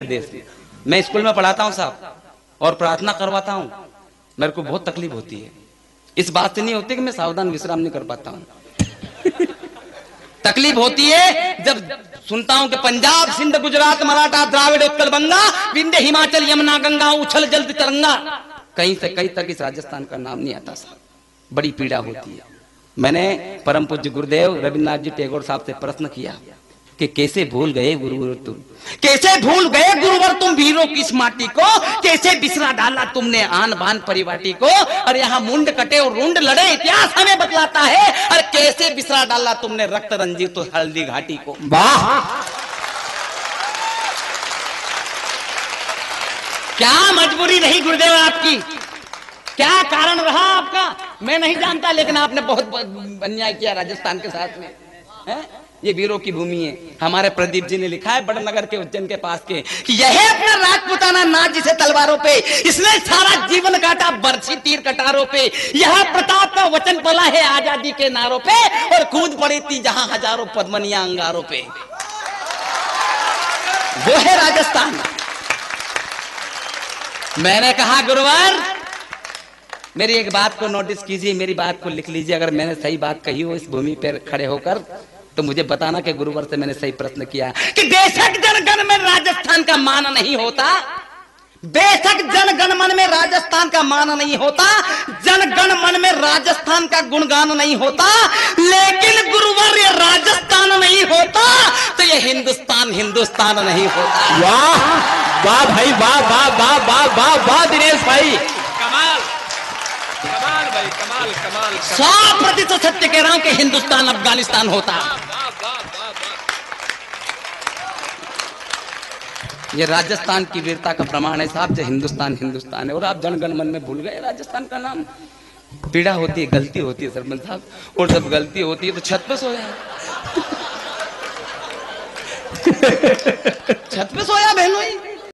मैं स्कूल में पढ़ाता हूँ साहब, और प्रार्थना करवाता हूँ। मेरे को बहुत तकलीफ़ होती है। इस बात से नहीं होती कि मैं सावधान विश्राम नहीं कर पाता हूँ। तकलीफ़ होती है जब सुनता हूँ कि पंजाब, सिंध, गुजरात, मराठा, द्राविड, उत्कल बंगा, विंध्य, हिमाचल, यमुना, गंगा, उछल जल्द तरंगा। कहीं से कहीं तक इस राजस्थान का नाम नहीं आता साहब। बड़ी पीड़ा होती है। मैंने परम पूज्य गुरुदेव रविन्द्रनाथ जी टैगोर साहब से प्रश्न किया कि कैसे भूल गए गुरुवर तुम? कैसे भूल गए गुरुवर तुम वीरों किस माटी को? कैसे बिसरा डाला तुमने आन बान परिवाटी को? और यहाँ मुंड कटे और रुंड लड़े इतिहास हमें बतलाता है। और कैसे बिसरा डाला तुमने रक्त रंजित तो हल्दी घाटी को? वाह! क्या मजबूरी रही गुरुदेव आपकी? क्या कारण रहा आपका? मैं नहीं जानता लेकिन आपने बहुत अन्याय किया राजस्थान के साथ में। है? ये वीरों की भूमि है। हमारे प्रदीप जी ने लिखा है बड़नगर के उज्जैन के पास के। कि यह अपना राजपुताना नाच जिसे तलवारों पे, इसने सारा जीवन काटा बरछी तीर कटारों पे। यह प्रताप का वचन पला है आज़ादी के नारों पे, और कूद पड़ी थी जहाँ हज़ारों पद्मनिया अंगारों पे। वो है राजस्थान। मैंने कहा, गुरुवार, मेरी एक बात को नोटिस कीजिए, मेरी बात को लिख लीजिए। अगर मैंने सही बात कही हो, इस भूमि पर खड़े होकर तो मुझे बताना कि गुरुवर से मैंने सही प्रश्न किया कि बेशक जनगण में राजस्थान का मान नहीं होता। बेशक जनगण मन में राजस्थान का मान नहीं होता। जनगण मन में राजस्थान का गुणगान नहीं होता। लेकिन गुरुवर ये राजस्थान नहीं होता तो ये हिंदुस्तान हिंदुस्तान नहीं होता। वाह वाह भाई वाह वाह वाह वाह वाह वाह दिनेश भाई। कमाल कमाल भाई कमाल कमाल। सौ प्रतिशत सत्य कह रहा हूँ कि हिंदुस्तान अफ़गानिस्तान होता वाह वाह वाह वाह ये राजस्थान की वीरता का प्रमाण है, साहब जो हिंदुस्तान हिंदुस्तान है। और आप जनगण मन में भूल गए, राजस्थान का नाम। पीड़ा होती है, गलती होती है, सरपंच साहब। और जब गलती होती है तो छत पे सोया छत पे सोया, बहनों